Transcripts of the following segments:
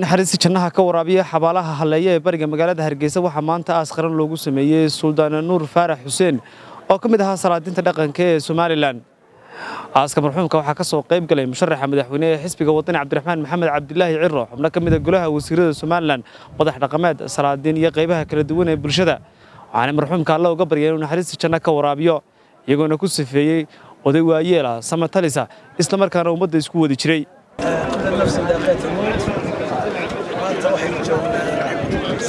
naxariistii jannaha ka waraabiya xabaalaha halleeya ee bariga magaalada hargeysa waxaa maanta aaskharan loogu sameeyey suldaan nuur faarax xuseen oo ka mid ahaa salaadiinta dhaqanka ee somalilan aaska marxuumka waxaa ka soo qayb galay musharaxa madaxweyne ee xisbiga wadani cabdiraxmaan maxamed cabdilaahi ciro xubno ka mid a ah golaha wasiirada somalilan madax dhaqameed salaadiin iyo qaybaha kala duwan ee bulshada waxaana marxuumka alla uga baryay inuu naxariistii janna ka waraabiyo iyagoona ku sifeeyey oday waayeela samatalisa talisa islamarkaana ummadda isku wadi jiray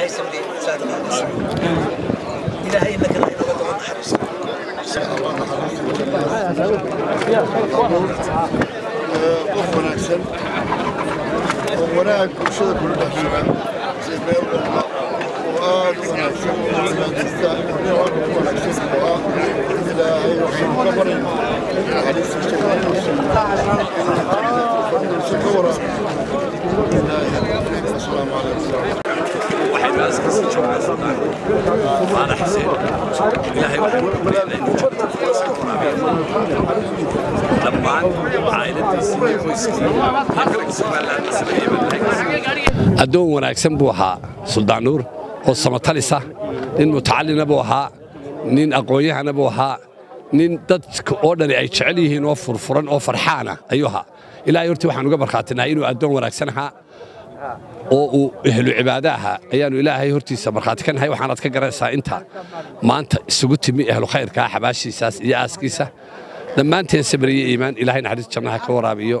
هيثم لي سعد الى اين لك لا إله إلا أنت حريص قف أه، هناك سن وهناك شذا كل الأحسن زي ما يقول الله وهناك سن وهناك سن وهناك سن إلهي وحيد قبري حديث الشيخ addoon wanaagsan buu ahaa suldaan nuur oo samatalisa ah, nin mutacalina buu ahaa nin aqoonyahana yahana buu ahaa nin dadka oo dhani ay jecel yihiin oo furfuran oo farxaana ayuu ahaa ilaahay hortii waxaan uga markhaatinahay inuu addoon wanaagsan ahaa oo uu ehlu cibaado ahaa ayaannu ilaahay hortiisa markhaati ka nahay waxaanaad ka garanaysaa inta maanta isugu timi ehlu khayrkaa xabaashiisaas iyo aaskiisa dhammaanteen sabriyo iimaan ilahay naxariis jannaha ka waraabiyo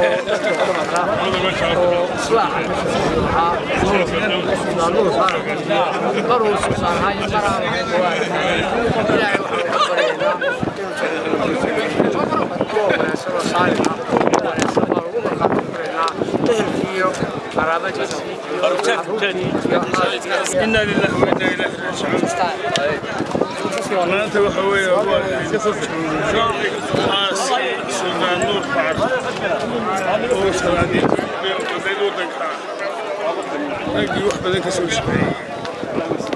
إنا لله وإنا إليه راجعون. معناتها وحوية قصص النسخه بعدين زيدوت هيك واحد بعدين كسر الشبعيه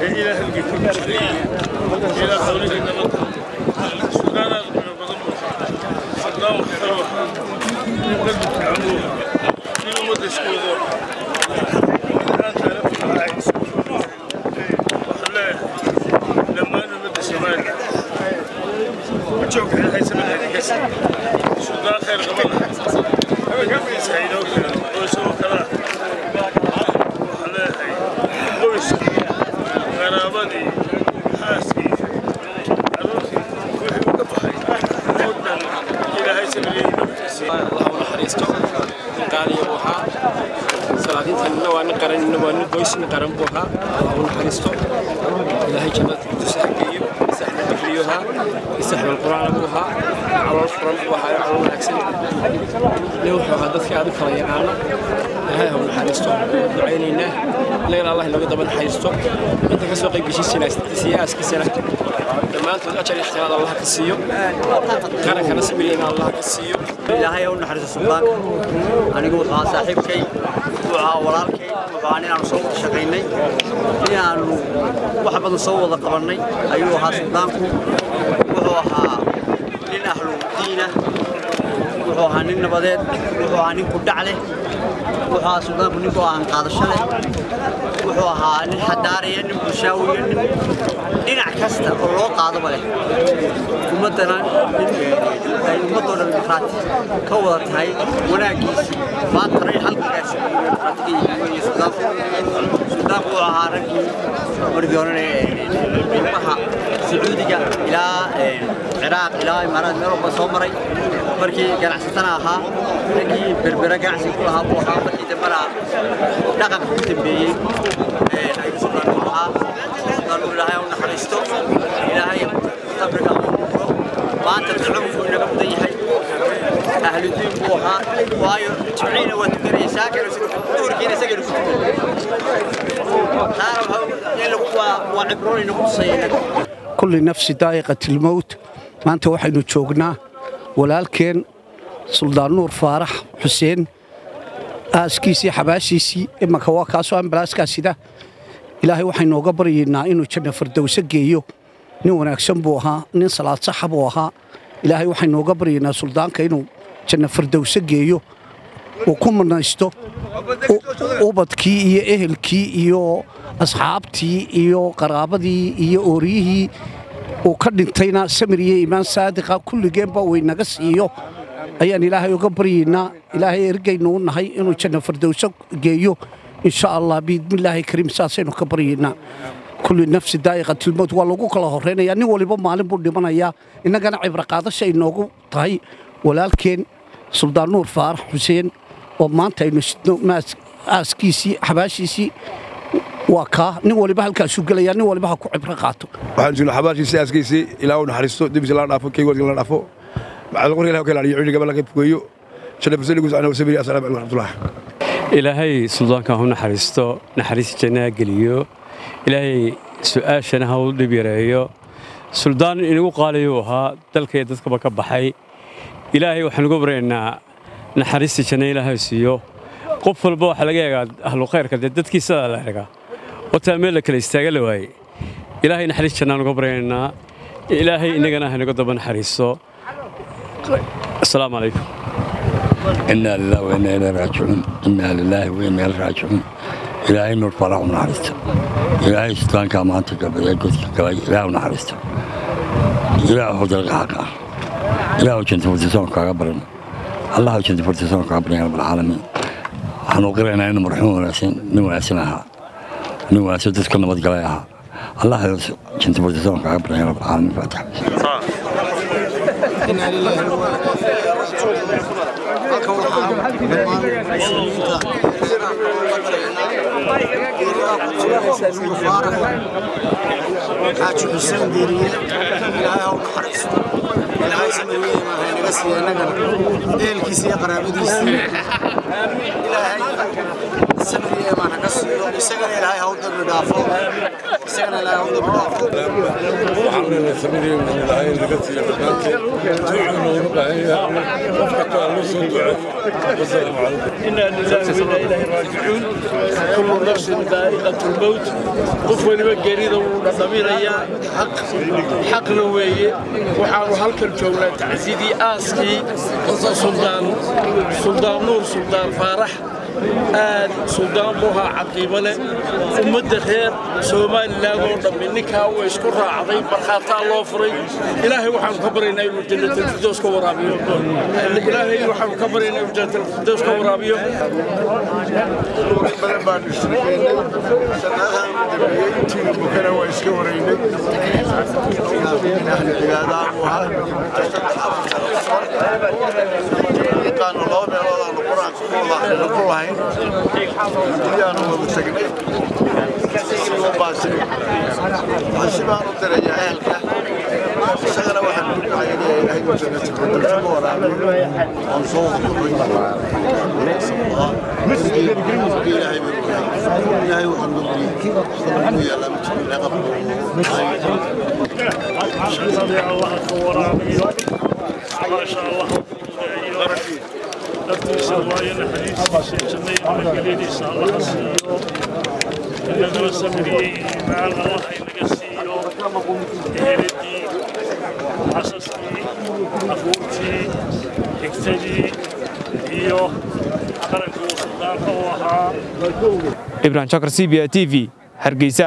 الى هلقي كل شيء الى حولك ان السودان صدام وحروح من قلب العمود من مدرس كل الان تعرف العائس لما انا مدرس الله حريستو calool furan waxaa calool wanaagsan nin wuxuu ahaa dadkii aadu kala yaqaano ilaahay ha naxariisto ducaynaynaa ilayn allah inooga daba naxariisto inta ka soo qayb geshiisina siyaaskisana dhammaantood ajar iyo ixtiraad allah ka siiyo qarankana samiriyana allah ka siiyo ilaahay ha u naxariisto suldaanka anigu wuxuu ahaa saaxiibkay wuxuu ahaa walaalkay baan inaanu soo wada shaqaynay inaanu wax badan soo wada qabannay ayuu ahaa suldaanku wuxuu ahaa nin ahluldiina wuxuu ahaa nin nabadeed wuxuu ahaa nin kudhac leh wuxuu ahaa suldaanku ninku ahaan qaadasho leh wuxuu ahaa nin xadaaraya nin bushaawiya nin dhinac kasta oo loo qaadaba leh ummaddana ay ummaddoo dimoqraati ka wada tahay wanaaggiisii maantana ay halkagaasi dimoqraatiga yihiin suldaanku suldaanku wuxuu ahaa raggii mardoonane ilmaha سعودية إلى آه، العراق إلى الإمارات إلى أوروبا سومري بركي قال عشتنا ها بركي بربرقع سيقولها بوها بركي تبرا نقم كتب بي لا يوصل لها قالوا لها يوم نحرشتو إلى هاي تبرقع ما تدعم في نقم ضيحي أهل الدين بوها وايو تبعين وتقري ساكر وسكر تركينا سكر وسكر هذا هو يلقوا وعبروني نقصي kulli nafsi daa'iqat daa'iqatilmowt maanta waxaynu joognaa walaalkeen suldaan nuur faarax xuseen aaskiisii xabaashiisii imanka waa kaasoo ambalaaska sida ilaahay waxaynooga baryaynaa inuu janna fardowse geeyo nin wanaagsan buu ahaa nin salaad saxa buu ahaa ilaahay waxaynooga baryaynaa suldaanka inuu janna fardowse geeyo uu ku manaysto ubadkii iyo ehelkii iyo asxaabtii iyo qaraabadii iyo ooryihii uu ka dhintayna samiriye imaan saadiqa kulligeenba waynaga siiyo ayaan ilaahay uga baryaynaa ilaahay ergaynu u nahay inuu janna fardowso geeyo insha allah biidmillaahi kariim saasaynu ka baryaynaa kulli nafsi daa'iqatilmowt waa lagu kala horraynayaa nin waliba maalin buu dhimanayaa innagana cibro qaadasha inoogu tahay walaalkeen suldaan nuur faarax xuseen oo maanta aynu sidno aaskiisii xabaashiisii waa kaa nin waliba halkaasuu gelaya nin waliba ha ku cibro qaato waxaan joognaa xabaashiisa aaskiisii ilaa u naxariisto dibisa laga dhaafo keygoodig laga dhaafo macdaqorka ilah ilaahay suldaanka ha naxariisto naxariis jannaha geliyo ilaahay su'aashana ha u dhib yareeyo suldaan inagu qaaliyuu ahaa dalka iyo dadkaba ka baxay ilaahay waxaan uga baraynaa naxariista janna ilaahay siiyo qof walba waxaa laga eegaa ahlu khayrka dee dadkiisadaa la eegaa horta meel la kala istaaga la waaye ilaahay naxariis jannaan uga baryaynaa ilaahay innagana haynaga daba naxariiso assalaamu calaykum inaa lillahi wa inaa ilaahi raajicuun inaa lilaahi wa inaa ilaahi raajicuun ilaahay nuur falax u naxariista ilaahay sultaankaa maanta gabadeed godka galay ilaahu naxariista ilaahu dalga xaqa ah ilaahu janta furtisoon kaaga barin allahu janta furtisoon kaaga barin ya rabbil caalamiin waxaan u qiraynaa in marxuum wanaagsan nin wanaagsan ahaa anigu waan soo dadka nabadgalay ahaa allah jinta badisoonka cabraya rab alcaalamiin faatix xaaji xuseen deeriye ilaahay hau naxariisto ilaahay sameeye maaha naga siiya innagana ehelkiisa iyo qaraabadiisa ilaahay sameeye maaha السجن اللي هيهضم مضاعفه السجن اللي هيهضم مضاعفه waxaan leenahay samiriin in lahayn laga siiyo dhamaantii duucuna ugu baahan yahay qofka ka loo soo duceeyo wasalaamu calaykum inna lillahi wa inna ilayhi raaji'uun kullu nafsin daa'iqatul mawt qof waliba geerida wuu dhadhaminayaa xaq xaqna weeye waxaanu halkan joognaa tacsidii aaskii suldaan suldaan nuur suldaan faarax aad suldaan buu ahaa caqiimo leh ummadda reer somalilan oo dhammi ninkaa way isku raacday markhaataa loo furay ilaahay waxaanu ka baryanaa inuu jannatalfirdows ka waraabiyo ilaahay waxaanu ka baryanaa inuu jannatalfirdows ka waraabiyo badan baanu meelood والله ديانو وتقني وباسري حسبان الدرجة الله ما شاء الله naftiisa waayo naxariistiisa jannaya markelidiisa allaha siiyo siiyo eheladii xasaskii afuurtii xigtadii iyo qarankii c b a t v hargeysa